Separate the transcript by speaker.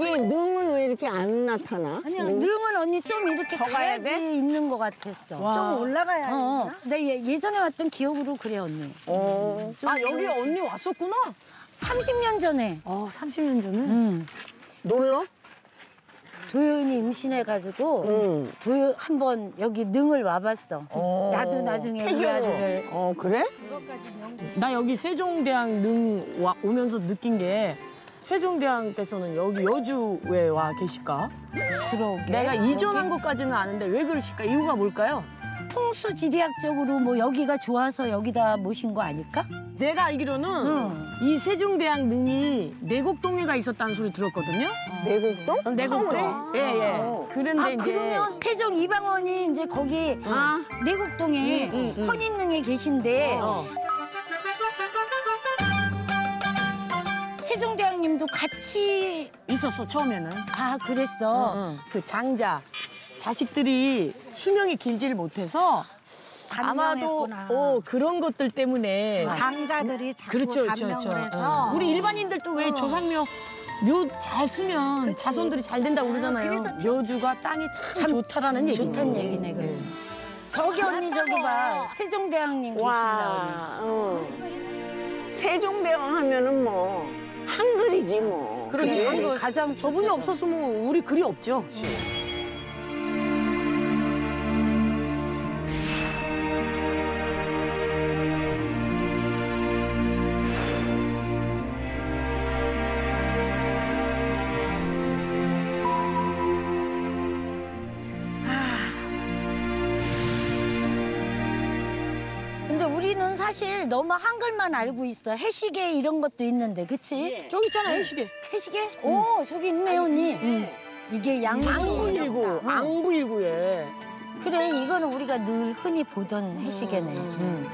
Speaker 1: 여기 능은 왜 이렇게 안 나타나?
Speaker 2: 아니야
Speaker 1: 능?
Speaker 2: 능은 언니 좀 이렇게
Speaker 1: 더 가야
Speaker 2: 가야지
Speaker 1: 돼?
Speaker 2: 있는 것 같았어.
Speaker 3: 좀 올라가야
Speaker 2: 어, 어.
Speaker 3: 나
Speaker 2: 예, 예전에 왔던 기억으로 그래 언니.
Speaker 1: 어.
Speaker 4: 아 여기 언니 왔었구나.
Speaker 2: 30년 전에
Speaker 4: 아 30년 전에.
Speaker 2: 음,
Speaker 1: 놀러?
Speaker 2: 도윤이 임신해가지고
Speaker 1: 응.
Speaker 2: 도윤 한번 여기 능을 와봤어.
Speaker 1: 어.
Speaker 2: 나도 나중에 우리
Speaker 1: 태교.
Speaker 2: 아들을
Speaker 1: 어 그래?
Speaker 4: 나 여기 세종대왕 능 와, 오면서 느낀 게 세종대왕께서는 여기 여주에 와 계실까?
Speaker 2: 들어오게.
Speaker 4: 내가 이전한 것까지는 아는데 왜 그러실까? 이유가 뭘까요?
Speaker 2: 풍수 지리학적으로 뭐 여기가 좋아서 여기다 모신 거 아닐까?
Speaker 4: 내가 알기로는
Speaker 2: 응.
Speaker 4: 이 세종대왕 능이 내곡동에가 있었다는 소리 들었거든요.
Speaker 1: 내곡동?
Speaker 4: 어, 내곡동? 예, 예.
Speaker 1: 어.
Speaker 4: 그런데
Speaker 2: 아
Speaker 4: 이제
Speaker 2: 그러면 태종 이방원이 이제 거기
Speaker 1: 아.
Speaker 2: 내곡동에
Speaker 4: 응, 응.
Speaker 2: 헌인능에 계신데
Speaker 4: 어.
Speaker 2: 세종대왕님도 같이
Speaker 4: 있었어 처음에는.
Speaker 2: 아 그랬어.
Speaker 4: 어, 그 장자 자식들이 수명이 길지를 못해서 아마도. 어, 그런 것들 때문에
Speaker 3: 장자들이 자꾸
Speaker 4: 그렇죠, 그렇죠,
Speaker 3: 단명을
Speaker 4: 그렇죠.
Speaker 3: 해서
Speaker 4: 어. 우리 일반인들도 왜 조상묘 묘 잘 쓰면 자손들이 잘 된다고 그러잖아요. 묘주가 땅이 참, 좋다라는 얘기죠.
Speaker 2: 좋다는 얘기네 그래. 저기 언니 저기 봐 세종대왕님 계신다
Speaker 1: 와. 어. 세종대왕 하면은 뭐 한글이지 뭐.
Speaker 4: 그렇지.
Speaker 2: 가장
Speaker 4: 저분이 없었으면 우리 글이 없죠.
Speaker 2: 근데 우리는 사실 너무 한글만 알고 있어 해시계 이런 것도 있는데 그치?
Speaker 4: 저기 있잖아, 해시계.
Speaker 2: 해시계? 오 저기 있네 언니 이게 양구
Speaker 4: 앙부일구, 앙부일구에.
Speaker 2: 그래 이거는 우리가 늘 흔히 보던 해시계네 음.